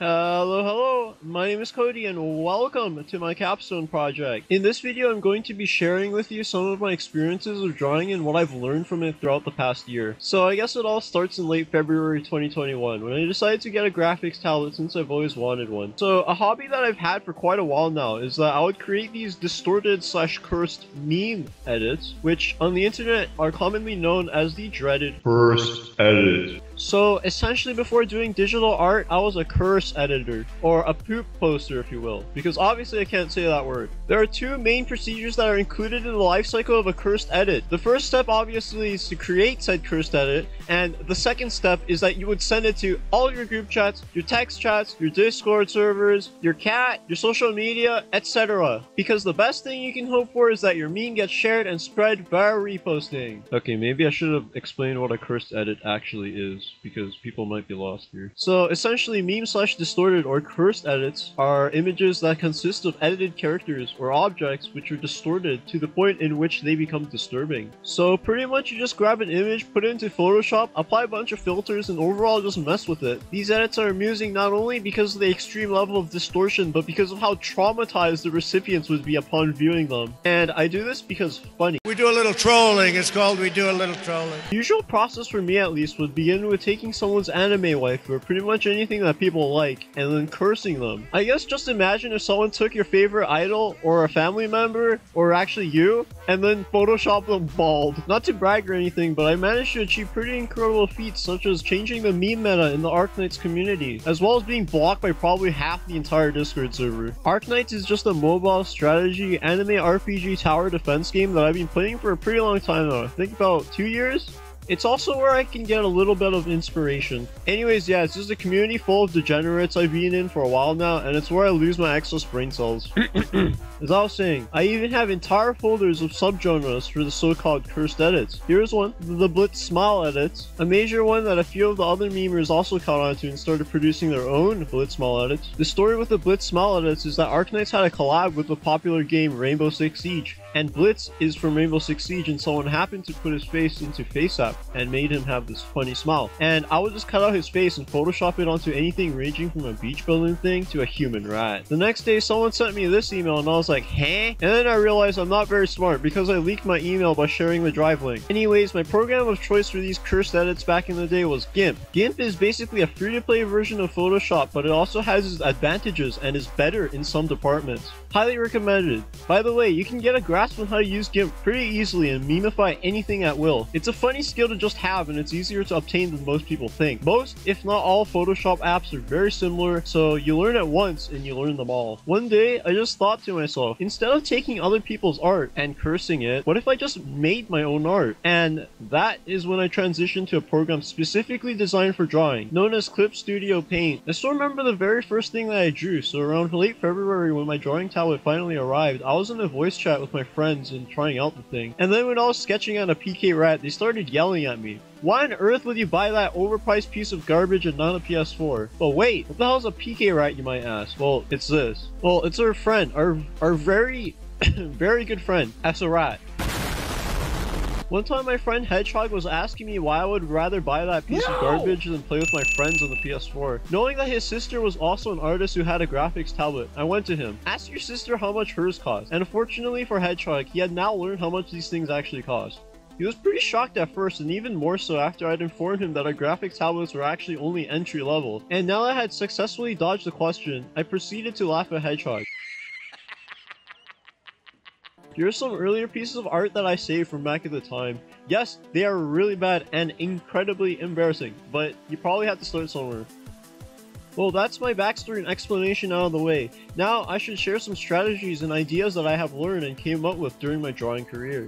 Hello, hello, my name is Cody and welcome to my capstone project. In this video I'm going to be sharing with you some of my experiences of drawing and what I've learned from it throughout the past year. So I guess it all starts in late February 2021 when I decided to get a graphics tablet since I've always wanted one. So a hobby that I've had for quite a while now is that I would create these distorted slash cursed meme edits, which on the internet are commonly known as the dreaded First edit. So essentially before doing digital art, I was a curse editor, or a poop poster if you will, because obviously I can't say that word. There are two main procedures that are included in the life cycle of a cursed edit. The first step obviously is to create said cursed edit, and the second step is that you would send it to all your group chats, your text chats, your Discord servers, your cat, your social media, etc. Because the best thing you can hope for is that your meme gets shared and spread via reposting. Okay, maybe I should have explained what a cursed edit actually is because people might be lost here. So essentially meme slash distorted or cursed edits are images that consist of edited characters or objects which are distorted to the point in which they become disturbing. So pretty much you just grab an image, put it into Photoshop, apply a bunch of filters and overall just mess with it. These edits are amusing not only because of the extreme level of distortion but because of how traumatized the recipients would be upon viewing them. And I do this because funny. We do a little trolling. It's called we do a little trolling. The usual process for me at least would begin with taking someone's anime wife or pretty much anything that people like and then cursing them. I guess just imagine if someone took your favorite idol or a family member or actually you and then Photoshop them bald. Not to brag or anything, but I managed to achieve pretty incredible feats such as changing the meme meta in the Arknights community, as well as being blocked by probably half the entire Discord server. Arknights is just a mobile strategy anime RPG tower defense game that I've been playing for a pretty long time now. I think about two years? It's also where I can get a little bit of inspiration. Anyways, yeah, it's just a community full of degenerates I've been in for a while now, and it's where I lose my excess brain cells. As I was saying, I even have entire folders of subgenres for the so-called cursed edits. Here's one, the Blitz Smile edits, a major one that a few of the other memers also caught on to and started producing their own Blitz Smile edits. The story with the Blitz Smile edits is that Arknights had a collab with the popular game Rainbow Six Siege, and Blitz is from Rainbow Six Siege and someone happened to put his face into FaceApp and made him have this funny smile. And I would just cut out his face and Photoshop it onto anything ranging from a beach building thing to a human rat. The next day someone sent me this email and I was like, huh? And then I realized I'm not very smart because I leaked my email by sharing the drive link. Anyways, my program of choice for these cursed edits back in the day was GIMP. GIMP is basically a free-to-play version of Photoshop, but it also has its advantages and is better in some departments. Highly recommended. By the way, you can get a grasp on how to use GIMP pretty easily and memify anything at will. It's a funny skill to just have and it's easier to obtain than most people think. Most, if not all, Photoshop apps are very similar, so you learn it once and you learn them all. One day, I just thought to myself, instead of taking other people's art and cursing it, what if I just made my own art? And that is when I transitioned to a program specifically designed for drawing, known as Clip Studio Paint. I still remember the very first thing that I drew, so around late February when my drawing tablet finally arrived, I was in a voice chat with my friends and trying out the thing. And then when I was sketching on a PK Rat, they started yelling at me. Why on earth would you buy that overpriced piece of garbage and not a PS4? But wait, what the hell is a PK Rat, you might ask? Well, it's this. Well, it's our friend, our, our very, very good friend, as a rat. One time my friend Hedgehog was asking me why I would rather buy that piece of garbage than play with my friends on the PS4. Knowing that his sister was also an artist who had a graphics tablet, I went to him. Ask your sister how much hers cost. And fortunately for Hedgehog, he had now learned how much these things actually cost. He was pretty shocked at first, and even more so after I'd informed him that our graphics tablets were actually only entry level. And now that I had successfully dodged the question, I proceeded to laugh at Hedgehog. Here are some earlier pieces of art that I saved from back at the time. Yes, they are really bad and incredibly embarrassing, but you probably have to start somewhere. Well, that's my backstory and explanation out of the way. Now, I should share some strategies and ideas that I have learned and came up with during my drawing career.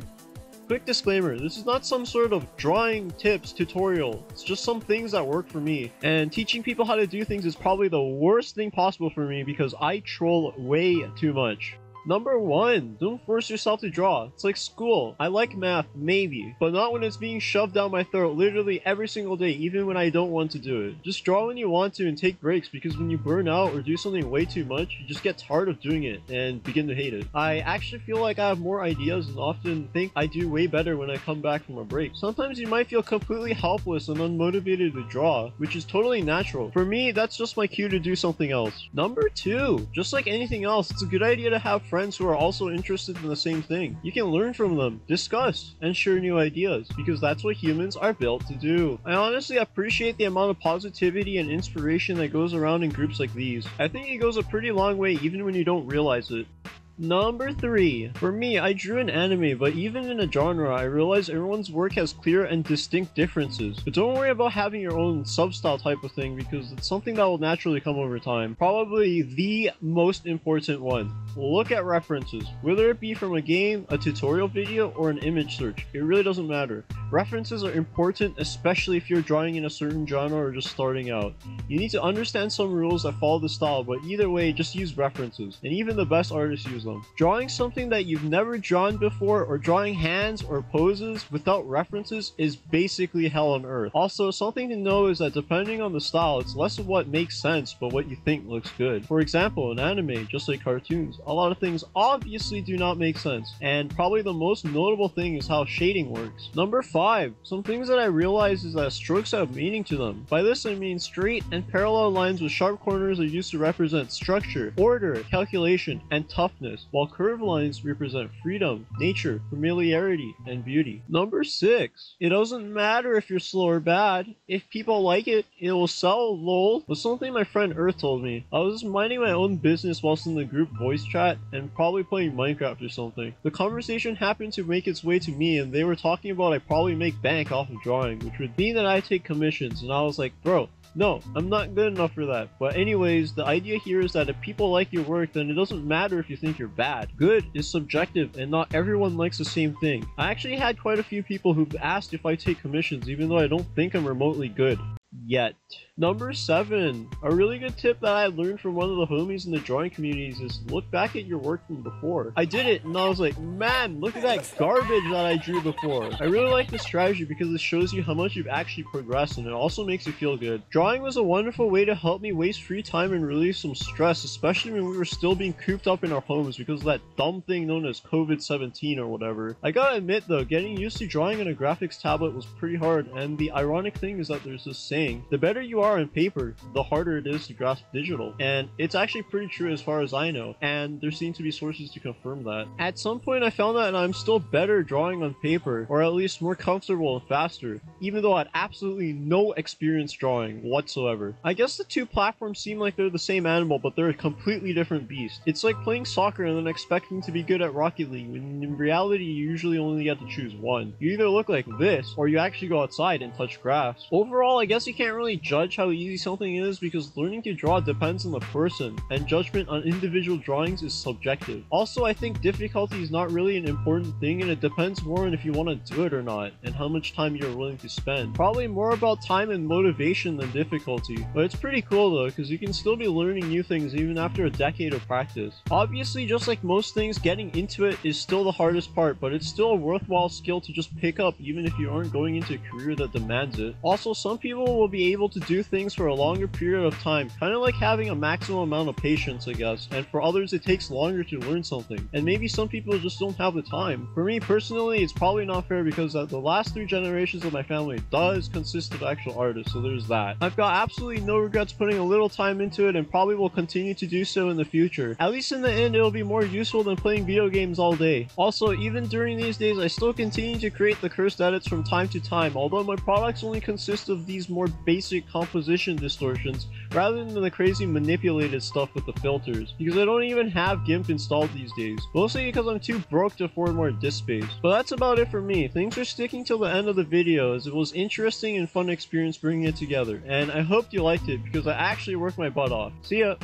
Quick disclaimer, this is not some sort of drawing tips tutorial, it's just some things that work for me, and teaching people how to do things is probably the worst thing possible for me because I troll way too much. Number one, don't force yourself to draw. It's like school. I like math, maybe, but not when it's being shoved down my throat literally every single day, even when I don't want to do it. Just draw when you want to and take breaks because when you burn out or do something way too much, you just get tired of doing it and begin to hate it. I actually feel like I have more ideas and often think I do way better when I come back from a break. Sometimes you might feel completely helpless and unmotivated to draw, which is totally natural. For me, that's just my cue to do something else. Number two, just like anything else, it's a good idea to have friends who are also interested in the same thing. You can learn from them, discuss, and share new ideas because that's what humans are built to do. I honestly appreciate the amount of positivity and inspiration that goes around in groups like these. I think it goes a pretty long way even when you don't realize it. Number 3. For me, I drew an anime, but even in a genre, I realize everyone's work has clear and distinct differences. But don't worry about having your own sub-style type of thing because it's something that will naturally come over time. Probably the most important one. Look at references, whether it be from a game, a tutorial video, or an image search. It really doesn't matter. References are important, especially if you're drawing in a certain genre or just starting out. You need to understand some rules that follow the style, but either way, just use references. And even the best artists use them. Drawing something that you've never drawn before or drawing hands or poses without references is basically hell on earth. Also, something to know is that depending on the style, it's less of what makes sense but what you think looks good. For example, in anime, just like cartoons, a lot of things obviously do not make sense, and probably the most notable thing is how shading works. Number 5. Some things that I realized is that strokes have meaning to them. By this I mean straight and parallel lines with sharp corners are used to represent structure, order, calculation, and toughness while curved lines represent freedom, nature, familiarity, and beauty. Number 6. It doesn't matter if you're slow or bad. If people like it, it will sell, lol. Was something my friend Earth told me. I was minding my own business whilst in the group voice chat and probably playing Minecraft or something. The conversation happened to make its way to me and they were talking about I probably make bank off of drawing, which would mean that I take commissions and I was like, bro, no, I'm not good enough for that. But anyways, the idea here is that if people like your work, then it doesn't matter if you think you're bad. Good is subjective and not everyone likes the same thing. I actually had quite a few people who've asked if I take commissions even though I don't think I'm remotely good. Yet. Number seven, a really good tip that I learned from one of the homies in the drawing communities is look back at your work from before. I did it and I was like, man, look at that garbage that I drew before. I really like this strategy because it shows you how much you've actually progressed and it also makes you feel good. Drawing was a wonderful way to help me waste free time and relieve some stress, especially when we were still being cooped up in our homes because of that dumb thing known as COVID-17 or whatever. I gotta admit though, getting used to drawing on a graphics tablet was pretty hard and the ironic thing is that there's this saying, the better you are are on paper, the harder it is to grasp digital. And it's actually pretty true as far as I know, and there seem to be sources to confirm that. At some point I found that I'm still better drawing on paper, or at least more comfortable and faster, even though I had absolutely no experience drawing whatsoever. I guess the two platforms seem like they're the same animal, but they're a completely different beast. It's like playing soccer and then expecting to be good at Rocket League, when in reality you usually only get to choose one. You either look like this, or you actually go outside and touch grass. Overall, I guess you can't really judge how easy something is because learning to draw depends on the person, and judgment on individual drawings is subjective. Also, I think difficulty is not really an important thing and it depends more on if you want to do it or not, and how much time you're willing to spend. Probably more about time and motivation than difficulty, but it's pretty cool though, because you can still be learning new things even after a decade of practice. Obviously, just like most things, getting into it is still the hardest part, but it's still a worthwhile skill to just pick up even if you aren't going into a career that demands it. Also, some people will be able to do things for a longer period of time, kind of like having a maximum amount of patience, I guess. And for others, it takes longer to learn something. And maybe some people just don't have the time. For me personally, it's probably not fair because the last three generations of my family does consist of actual artists, so there's that. I've got absolutely no regrets putting a little time into it and probably will continue to do so in the future. At least in the end, it'll be more useful than playing video games all day. Also, even during these days, I still continue to create the cursed edits from time to time, although my products only consist of these more basic composition distortions rather than the crazy manipulated stuff with the filters, because I don't even have GIMP installed these days, mostly because I'm too broke to afford more disk space. But that's about it for me. Thanks for sticking till the end of the video as it was interesting and fun experience bringing it together, and I hope you liked it because I actually worked my butt off. See ya!